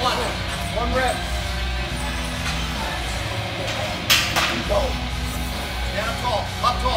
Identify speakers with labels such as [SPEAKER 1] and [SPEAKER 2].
[SPEAKER 1] One. One rep. Go. Down tall. Up tall.